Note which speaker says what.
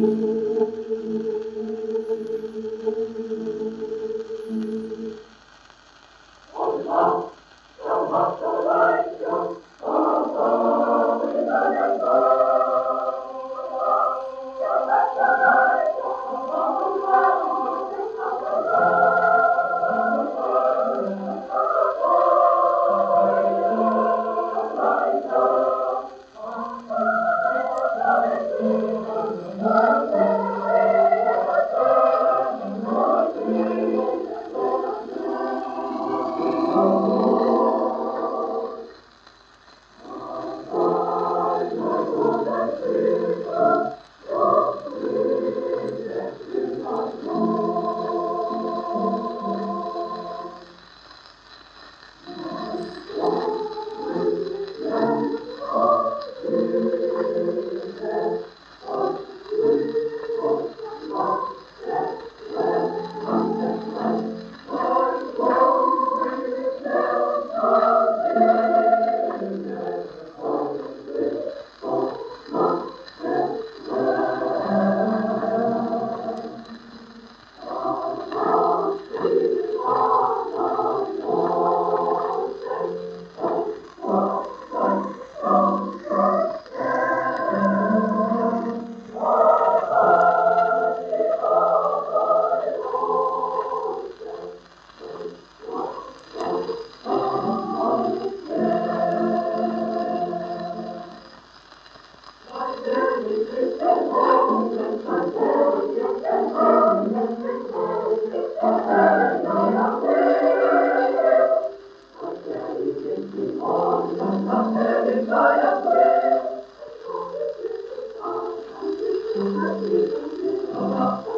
Speaker 1: Música Oh,